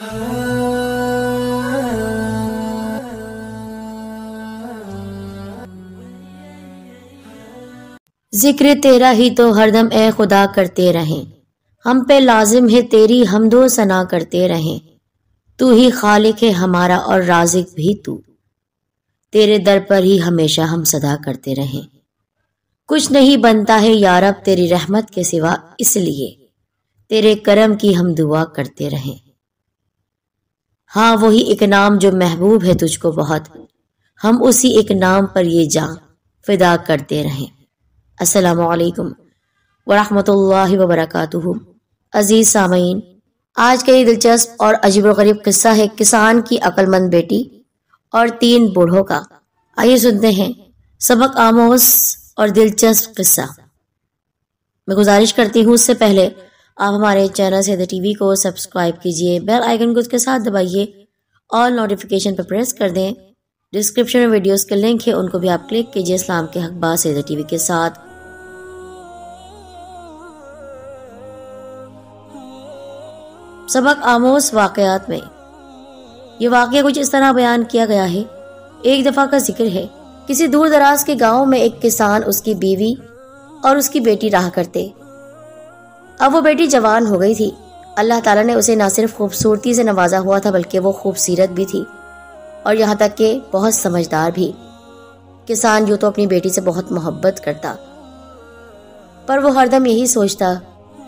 ज़िक्र तेरा ही तो हरदम ए खुदा, करते रहें। हम पे लाजिम है, तेरी हमदो सना करते रहें। तू ही खालिक है, हमारा और राजिक भी तू। तेरे दर पर ही हमेशा हम सदा करते रहें। कुछ नहीं बनता है यारब तेरी रहमत के सिवा इसलिए। तेरे करम की हम दुआ करते रहें। हाँ वही एक नाम जो महबूब है तुझको बहुत। हम उसी एक नाम पर ये जा, फिदा करते रहें। असलकम वरहमतुल्लाहि वबरकातुहू। अज़ीज़ सामीन आज का ये दिलचस्प और अजीब गरीब किस्सा है किसान की अक्लमंद बेटी और तीन बूढ़ों का। आइए सुनते हैं सबक आमोज और दिलचस्प किस्सा। मैं गुजारिश करती हूँ, उससे पहले आप हमारे चैनल से टीवी को सब्सक्राइब कीजिए, बेल आइकन को उसके साथ दबाइए और नोटिफिकेशन पर प्रेस कर दें। डिस्क्रिप्शन में वीडियोस के लिंक है, उनको भी आप क्लिक कीजिए इस्लाम के हकबा से टीवी के साथ। सबक आमोस वाकयात में। ये वाक्य कुछ इस तरह बयान किया गया है। एक दफ़ा का ज़िक्र है, किसी दूर दराज के गाँव में एक किसान उसकी बीवी और उसकी बेटी रहा करते। अब वो बेटी जवान हो गई थी। अल्लाह ताला ने उसे ना सिर्फ़ खूबसूरती से नवाजा हुआ था, बल्कि वो खूबसीरत भी थी और यहाँ तक कि बहुत समझदार भी। किसान यूँ तो अपनी बेटी से बहुत मोहब्बत करता, पर वो हरदम यही सोचता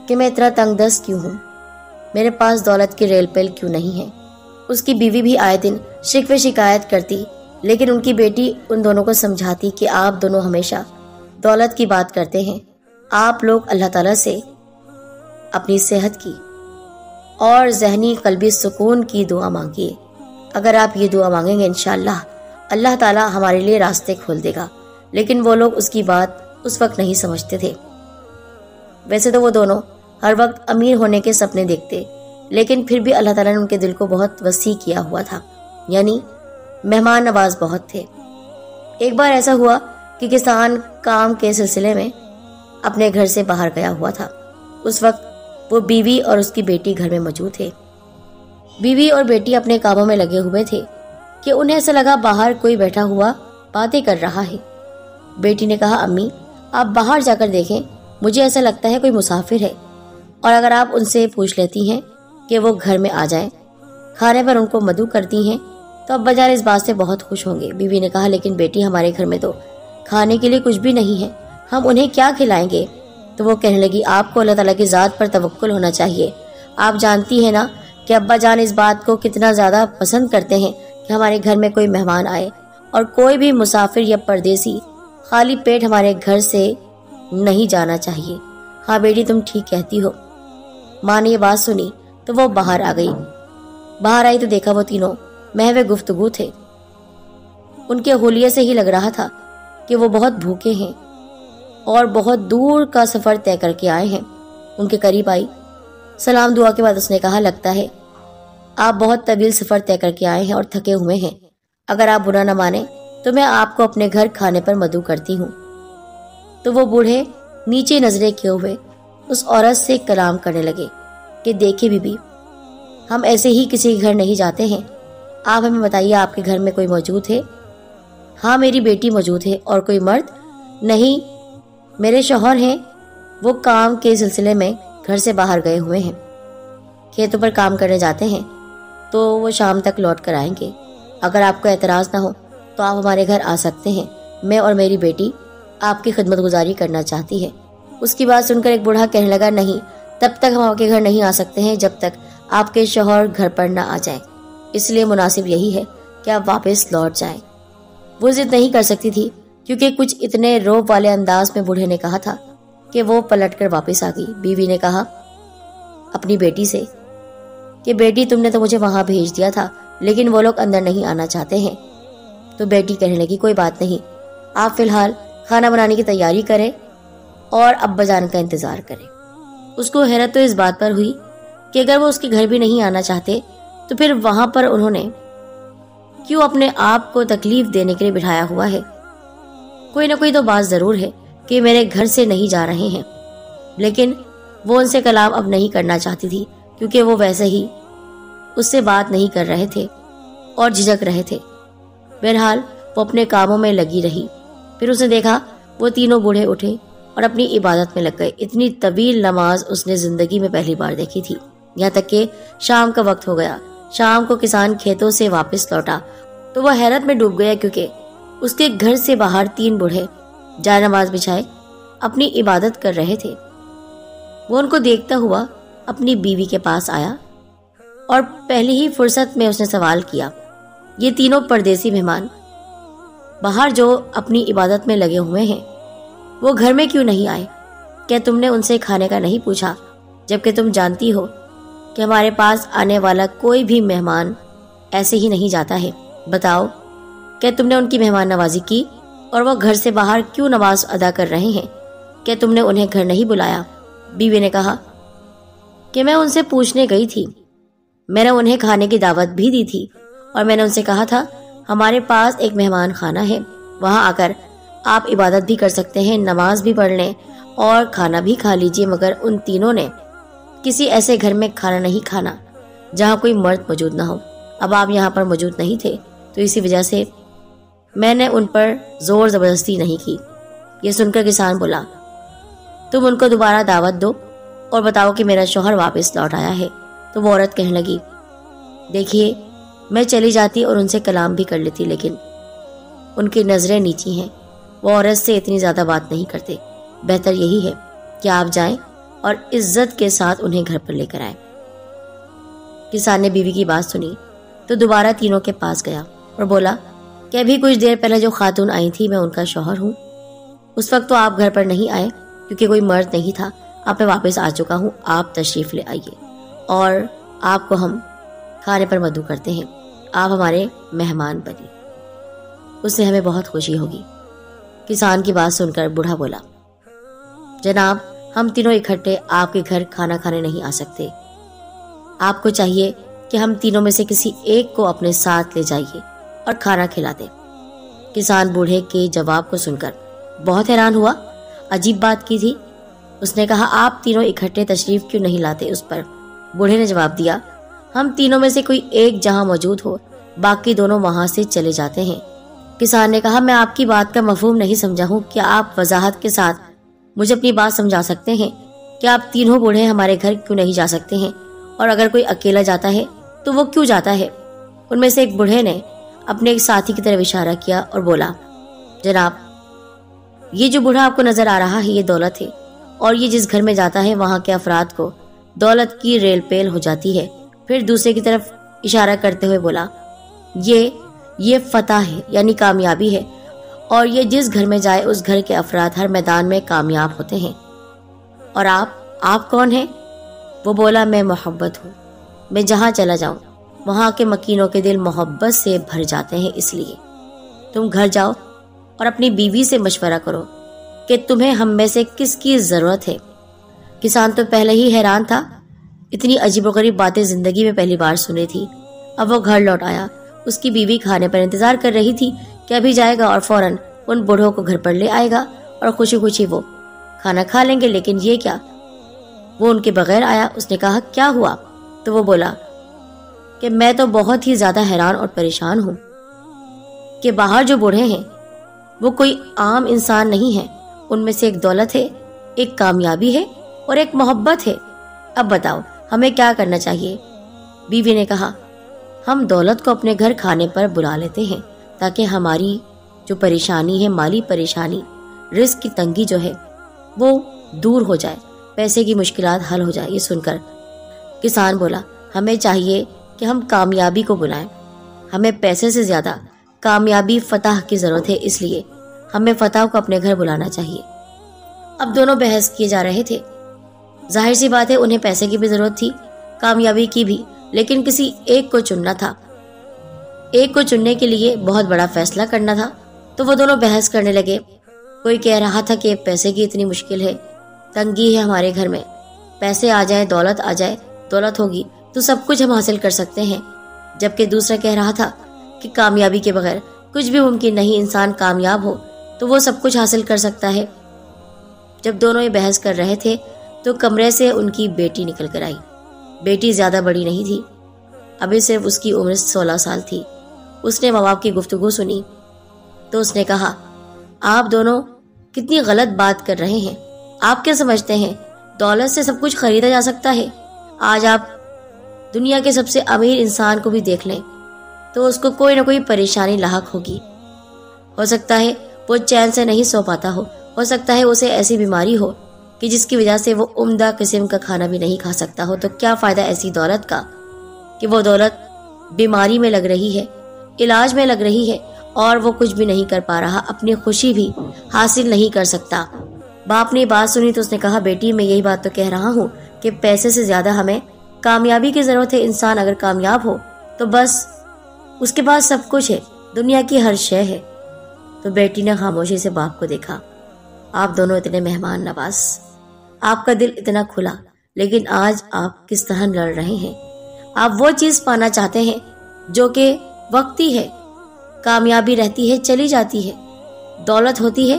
कि मैं इतना तंगदस्त क्यों हूँ? मेरे पास दौलत की रेल पेल क्यों नहीं है? उसकी बीवी भी आए दिन शिकवे शिकायत करती, लेकिन उनकी बेटी उन दोनों को समझाती कि आप दोनों हमेशा दौलत की बात करते हैं। आप लोग अल्लाह ताला से अपनी सेहत की और जहनी कल्बी सुकून की दुआ मांगिए। अगर आप ये दुआ मांगेंगे इन अल्लाह ताला हमारे लिए रास्ते खोल देगा। लेकिन वो लोग उसकी बात उस वक्त नहीं समझते थे। वैसे तो वो दोनों हर वक्त अमीर होने के सपने देखते, लेकिन फिर भी अल्लाह ताला ने उनके दिल को बहुत वसी किया हुआ था। यानी मेहमान नवाज़ बहुत थे। एक बार ऐसा हुआ कि किसान काम के सिलसिले में अपने घर से बाहर गया हुआ था। उस वक्त वो बीवी और उसकी बेटी घर में मौजूद थे। बीवी और बेटी अपने कामों में लगे हुए थे कि उन्हें ऐसा लगा बाहर कोई बैठा हुआ बातें कर रहा है। बेटी ने कहा, अम्मी, आप बाहर जाकर देखें, मुझे ऐसा लगता है कोई मुसाफिर है। और अगर आप उनसे पूछ लेती हैं कि वो घर में आ जाए, खाने पर उनको मधु करती हैं तो अब बाज़ार इस बात से बहुत खुश होंगे। बीवी ने कहा, लेकिन बेटी, हमारे घर में तो खाने के लिए कुछ भी नहीं है। हम उन्हें क्या खिलाएँगे? तो वो कहने लगी, आपको अल्लाह ताला की ज़ात पर तवक्ल होना चाहिए। आप जानती हैं ना कि अब्बा जान इस बात को कितना ज़्यादा पसंद करते हैं कि हमारे घर में कोई मेहमान आए और कोई भी मुसाफिर या परदेसी खाली पेट हमारे घर से नहीं जाना चाहिए। हाँ बेटी, तुम ठीक कहती हो। माँ ने ये बात सुनी तो वो बाहर आ गई। बाहर आई तो देखा वो तीनों महवे गुफ्तगु थे। उनके होलिये से ही लग रहा था कि वो बहुत भूखे हैं। और बहुत दूर का सफ़र तय करके आए हैं। उनके करीब आई। सलाम दुआ के बाद उसने कहा, लगता है आप बहुत तवील सफ़र तय करके आए हैं और थके हुए हैं। अगर आप बुरा न माने तो मैं आपको अपने घर खाने पर मदू करती हूँ। तो वो बूढ़े नीचे नज़रें किए हुए उस औरत से कलाम करने लगे कि, देखे बीबी, हम ऐसे ही किसी के घर नहीं जाते हैं। आप हमें बताइए, आपके घर में कोई मौजूद है? हाँ मेरी बेटी मौजूद है और कोई मर्द नहीं मेरे शौहर हैं। वो काम के सिलसिले में घर से बाहर गए हुए हैं। खेतों पर काम करने जाते हैं तो वो शाम तक लौट कर आएँगे। अगर आपको एतराज़ ना हो तो आप हमारे घर आ सकते हैं। मैं और मेरी बेटी आपकी खिदमत गुजारी करना चाहती है। उसकी बात सुनकर एक बूढ़ा कहने लगा, नहीं, तब तक हम आपके घर नहीं आ सकते हैं जब तक आपके शोहर घर पर ना आ जाए। इसलिए मुनासिब यही है कि आप वापस लौट जाएँ। वो जिद नहीं कर सकती थी क्योंकि कुछ इतने रोब वाले अंदाज में बूढ़े ने कहा था कि वो पलट कर वापिस आ गई। बीवी ने कहा, अपनी बेटी से, कि बेटी तुमने तो मुझे वहाँ भेज दिया था, लेकिन वो लोग अंदर नहीं आना चाहते हैं। तो बेटी कहने लगी, कोई बात नहीं, आप फ़िलहाल खाना बनाने की तैयारी करें और अब्बा जान का इंतज़ार करें। उसको हैरत तो इस बात पर हुई कि अगर वो उसके घर भी नहीं आना चाहते तो फिर वहाँ पर उन्होंने क्यों अपने आप को तकलीफ़ देने के लिए बिठाया हुआ है? कोई ना कोई तो बात ज़रूर है कि मेरे घर से नहीं जा रहे हैं। लेकिन वो उनसे कलाम अब नहीं करना चाहती थी, क्योंकि वो वैसे ही उससे बात नहीं कर रहे थे और झिझक रहे थे। बहरहाल वो अपने कामों में लगी रही। फिर उसने देखा, वो तीनों बूढ़े उठे और अपनी इबादत में लग गए। इतनी तवील नमाज़ उसने ज़िंदगी में पहली बार देखी थी। यहाँ तक कि शाम का वक्त हो गया। शाम को किसान खेतों से वापस लौटा। तो वह हैरत में डूब गया, क्योंकि उसके घर से बाहर तीन बूढ़े जाय नमाज़ बिछाए अपनी इबादत कर रहे थे। वो उनको देखता हुआ अपनी बीवी के पास आया और पहली ही फुर्सत में उसने सवाल किया, ये तीनों परदेसी मेहमान बाहर जो अपनी इबादत में लगे हुए हैं, वो घर में क्यों नहीं आए? क्या तुमने उनसे खाने का नहीं पूछा, जबकि तुम जानती हो कि हमारे पास आने वाला कोई भी मेहमान ऐसे ही नहीं जाता है? बताओ क्या तुमने उनकी मेहमान नवाजी की? और वो घर से बाहर क्यों नमाज़ अदा कर रहे हैं? क्या तुमने उन्हें घर नहीं बुलाया? बीवी ने कहा, कि मैं उनसे पूछने गई थी। मैंने उन्हें खाने की दावत भी दी थी। और मैंने उनसे कहा था, हमारे पास एक मेहमान खाना है। वहाँ आकर आप इबादत भी कर सकते हैं, नमाज़ भी पढ़ लें और खाना भी खा लीजिए, मगर उन तीनों ने किसी ऐसे घर में खाना नहीं खाना, जहाँ कोई मर्द मौजूद ना हो। अब आप यहाँ पर मौजूद नहीं थे तो इसी वजह से मैंने उन पर ज़ोर ज़बरदस्ती नहीं की। यह सुनकर किसान बोला, तुम उनको दोबारा दावत दो और बताओ कि मेरा शोहर वापस लौट आया है। तो वो औरत कहने लगी, देखिए, मैं चली जाती और उनसे कलाम भी कर लेती, लेकिन उनकी नज़रें नीची हैं। वो औरत से इतनी ज़्यादा बात नहीं करते। बेहतर यही है कि आप जाएँ और इज़्ज़त के साथ उन्हें घर पर लेकर आए। किसान ने बीवी की बात सुनी तो दोबारा तीनों के पास गया और बोला कि अभी कुछ देर पहले जो खातून आई थी, मैं उनका शौहर हूँ। उस वक्त तो आप घर पर नहीं आए, क्योंकि कोई मर्द नहीं था। अब मैं वापस आ चुका हूँ, आप तशरीफ़ ले आइए। और आपको हम खाने पर मधु करते हैं। आप हमारे मेहमान बने। उससे हमें बहुत खुशी होगी। किसान की बात सुनकर बूढ़ा बोला, जनाब, हम तीनों इकट्ठे आपके घर खाना खाने नहीं आ सकते। आपको चाहिए कि हम तीनों में से किसी एक को अपने साथ ले जाइए। और खाना खिला दे किसान बूढ़े के जवाब को सुनकर बहुत हैरान हुआ। अजीब बात की थी। उसने कहा, आप तीनों इकट्ठे तशरीफ़ क्यों नहीं लाते? उस पर बूढ़े ने जवाब दिया, हम तीनों में से कोई एक जहाँ मौजूद हो, बाकी दोनों वहाँ से चले जाते हैं। किसान ने कहा, मैं आपकी बात का मफहूम नहीं समझा हूँ। क्या आप वजाहत के साथ मुझे अपनी बात समझा सकते हैं? क्या आप तीनों बूढ़े हमारे घर क्यों नहीं जा सकते हैं? और अगर कोई अकेला जाता है तो वो क्यों जाता है? उनमें से एक बूढ़े ने अपने एक साथी की तरफ़ इशारा किया और बोला, जनाब, ये जो बूढ़ा आपको नज़र आ रहा है, ये दौलत है। और ये जिस घर में जाता है, वहाँ के अफराद को दौलत की रेल पेल हो जाती है। फिर दूसरे की तरफ़ इशारा करते हुए बोला, ये ये फतह है, यानी कामयाबी है। और ये जिस घर में जाए, उस घर के अफराद हर मैदान में कामयाब होते हैं। और आप आप कौन हैं? वो बोला, मैं मोहब्बत हूँ। मैं जहाँ चला जाऊँ वहाँ के मकीनों के दिल मोहब्बत से भर जाते हैं इसलिए। तुम घर जाओ और अपनी बीवी से मशवरा करो कि तुम्हें हम में से किसकी ज़रूरत है। किसान तो पहले ही हैरान था। इतनी अजीबोगरीब बातें ज़िंदगी में पहली बार सुनी थी। अब वो घर लौट आया। उसकी बीवी खाने पर इंतज़ार कर रही थी कि अभी जाएगा और फ़ौरन उन बूढ़ों को घर पर ले आएगा और खुशी खुशी वो खाना खा लेंगे। लेकिन ये क्या? वो उनके बगैर आया। उसने कहा, क्या हुआ? तो वो बोला कि मैं तो बहुत ही ज़्यादा हैरान और परेशान हूँ कि बाहर जो बूढ़े हैं, वो कोई आम इंसान नहीं है। उनमें से एक दौलत है, एक कामयाबी है और एक मोहब्बत है। अब बताओ, हमें क्या करना चाहिए? बीवी ने कहा, हम दौलत को अपने घर खाने पर बुला लेते हैं, ताकि हमारी जो परेशानी है, माली परेशानी, रिस्क की तंगी जो है, वो दूर हो जाए। पैसे की मुश्किल हल हो जाए। ये सुनकर किसान बोला, हमें चाहिए कि हम कामयाबी को बुलाएँ। हमें पैसे से ज़्यादा कामयाबी फतह की ज़रूरत है, इसलिए हमें फतह को अपने घर बुलाना चाहिए। अब दोनों बहस किए जा रहे थे। ज़ाहिर सी बात है, उन्हें पैसे की भी ज़रूरत थी, कामयाबी की भी, लेकिन किसी एक को चुनना था। एक को चुनने के लिए बहुत बड़ा फैसला करना था तो वो दोनों बहस करने लगे। कोई कह रहा था कि पैसे की इतनी मुश्किल है, तंगी है हमारे घर में। पैसे आ जाए, दौलत आ जाए, दौलत होगी तो सब कुछ हम हासिल कर सकते हैं। जबकि दूसरा कह रहा था कि कामयाबी के बगैर कुछ भी मुमकिन नहीं इंसान कामयाब हो तो वो सब कुछ हासिल कर सकता है। जब दोनों ये बहस कर रहे थे तो कमरे से उनकी बेटी निकल कर आई। बेटी ज़्यादा बड़ी नहीं थी। अभी सिर्फ़ उसकी उम्र सोलह साल थी। उसने माँ बाप की गुफ्तगु सुनी। तो उसने कहा, आप दोनों कितनी गलत बात कर रहे हैं। आप क्या समझते हैं? दौलत से सब कुछ खरीदा जा सकता है। आज आप दुनिया के सबसे अमीर इंसान को भी देख लें तो उसको कोई ना कोई परेशानी लाक होगी। हो सकता है वो चैन से नहीं सो पाता हो हो सकता है उसे ऐसी बीमारी हो कि जिसकी वजह से वो उम्दा किस्म का खाना भी नहीं खा सकता हो। तो क्या फ़ायदा ऐसी दौलत का कि वो दौलत बीमारी में लग रही है, इलाज में लग रही है और वो कुछ भी नहीं कर पा रहा, अपनी खुशी भी हासिल नहीं कर सकता। बाप ने बात सुनी तो उसने कहा, बेटी, मैं यही बात तो कह रहा हूँ कि पैसे से ज़्यादा हमें कामयाबी की ज़रूरत है, इंसान अगर कामयाब हो तो बस उसके पास सब कुछ है। दुनिया की हर शय है। तो बेटी ने खामोशी से बाप को देखा। आप दोनों इतने मेहमान नवाज़ आपका दिल इतना खुला, लेकिन आज आप किस तरह लड़ रहे हैं? आप वो चीज़ पाना चाहते हैं, जो कि वक्ती है। कामयाबी रहती है, चली जाती है। दौलत होती है,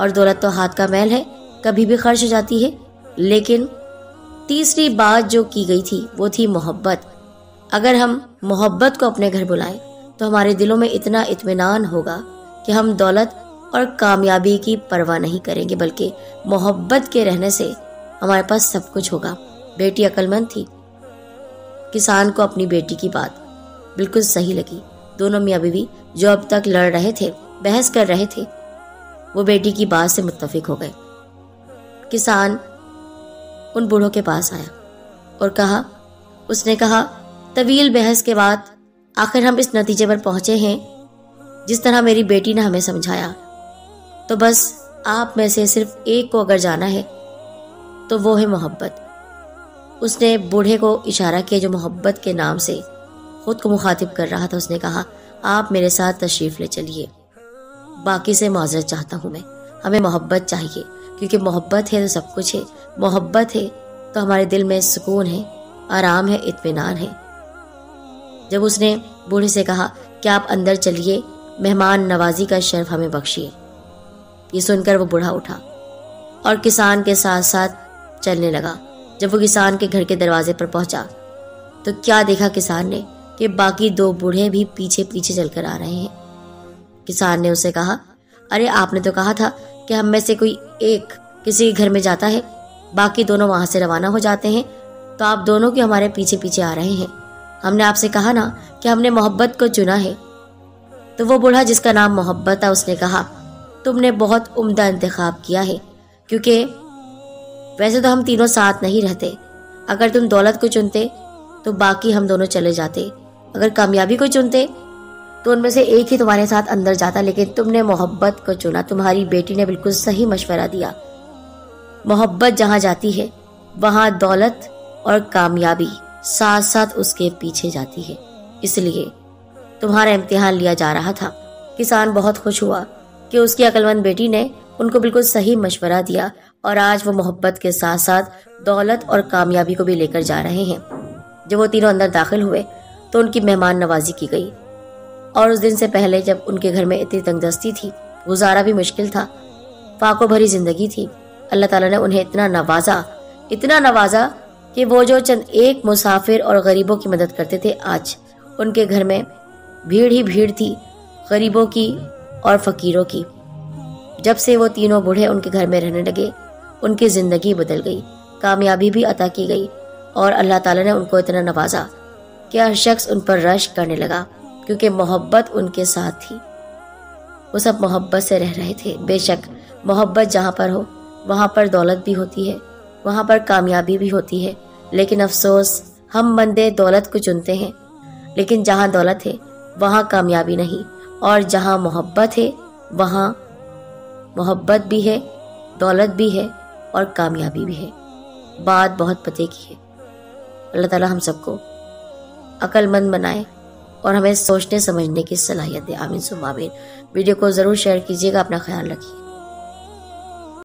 और दौलत तो हाथ का मैल है, कभी भी खर्च हो जाती है, लेकिन तीसरी बात जो की गई थी, वो थी मोहब्बत। अगर हम मोहब्बत को अपने घर बुलाएँ तो हमारे दिलों में इतना इत्मीनान होगा कि हम दौलत और कामयाबी की परवाह नहीं करेंगे, बल्कि मोहब्बत के रहने से हमारे पास सब कुछ होगा। बेटी अकलमंद थी। किसान को अपनी बेटी की बात बिल्कुल सही लगी। दोनों मियाँ बीवी जो अब तक लड़ रहे थे, बहस कर रहे थे, वो बेटी की बात से मुत्तफिक हो गए। किसान उन बूढ़ों के पास आया और कहा, उसने कहा, तवील बहस के बाद आखिर हम इस नतीजे पर पहुँचे हैं, जिस तरह मेरी बेटी ने हमें समझाया। तो बस आप में से सिर्फ़ एक को अगर जाना है तो वो है मोहब्बत। उसने बूढ़े को इशारा किया जो मोहब्बत के नाम से खुद को मुखातिब कर रहा था। उसने कहा, आप मेरे साथ तशरीफ़ ले चलिए। बाकी से माजरत चाहता हूँ मैं। हमें मोहब्बत चाहिए। क्योंकि मोहब्बत है तो सब कुछ है। मोहब्बत है तो हमारे दिल में सुकून है, आराम है, इत्मीनान है। जब उसने बूढ़े से कहा कि आप अंदर चलिए, मेहमान नवाजी का शर्फ हमें बख्शिए। ये सुनकर वो बूढ़ा उठा और किसान के साथ साथ चलने लगा। जब वो किसान के घर के दरवाजे पर पहुँचा तो क्या देखा किसान ने कि बाकी दो बूढ़े भी पीछे पीछे चलकर आ रहे हैं। किसान ने उसे कहा, अरे, आपने तो कहा था कि हम में से कोई एक किसी के घर में जाता है। बाकी दोनों वहाँ से रवाना हो जाते हैं। तो आप दोनों क्यों हमारे पीछे पीछे आ रहे हैं? हमने आपसे कहा ना कि हमने मोहब्बत को चुना है। तो वो बूढ़ा जिसका नाम मोहब्बत था, उसने कहा, तुमने बहुत उम्दा इंतखाब किया है, क्योंकि वैसे तो हम तीनों साथ नहीं रहते। अगर तुम दौलत को चुनते तो बाकी हम दोनों चले जाते। अगर कामयाबी को चुनते तो उनमें से एक ही तुम्हारे साथ अंदर जाता, लेकिन तुमने मोहब्बत को चुना। तुम्हारी बेटी ने बिल्कुल सही मशवरा दिया। मोहब्बत जहाँ जाती है, वहाँ दौलत और कामयाबी साथ साथ उसके पीछे जाती है। इसलिए तुम्हारा इम्तिहान लिया जा रहा था। किसान बहुत खुश हुआ कि उसकी अकलमंद बेटी ने उनको बिल्कुल सही मशवरा दिया और आज वो मोहब्बत के साथ साथ दौलत और कामयाबी को भी लेकर जा रहे हैं। जब वो तीनों अंदर दाखिल हुए तो उनकी मेहमान नवाजी की गई। और उस दिन से पहले जब उनके घर में इतनी तंगदस्ती थी, गुजारा भी मुश्किल था, फाको भरी ज़िंदगी थी। अल्लाह ताला ने उन्हें इतना नवाजा इतना नवाजा कि वो जो चंद एक मुसाफिर और गरीबों की मदद करते थे, आज उनके घर में भीड़ ही भीड़ थी, गरीबों की और फकीरों की। जब से वो तीनों बूढ़े उनके घर में रहने लगे, उनकी ज़िंदगी बदल गई, कामयाबी भी अता की गई और अल्लाह ताला ने उनको इतना नवाजा कि हर शख्स उन पर रश करने लगा। क्योंकि मोहब्बत उनके साथ थी। वो सब मोहब्बत से रह रहे थे। बेशक मोहब्बत जहाँ पर हो, वहाँ पर दौलत भी होती है, वहाँ पर कामयाबी भी होती है। लेकिन अफसोस, हम बंदे दौलत को चुनते हैं। लेकिन जहाँ दौलत है, वहाँ कामयाबी नहीं। और जहाँ मोहब्बत है, वहाँ मोहब्बत भी है, दौलत भी है और कामयाबी भी है। बात बहुत पते की है। अल्लाह ताला हम सबको अक्लमंद बनाए। और हमें सोचने, समझने की सलाहियत दे। आमीन सुमामीन वीडियो को ज़रूर शेयर कीजिएगा, अपना ख्याल रखिए।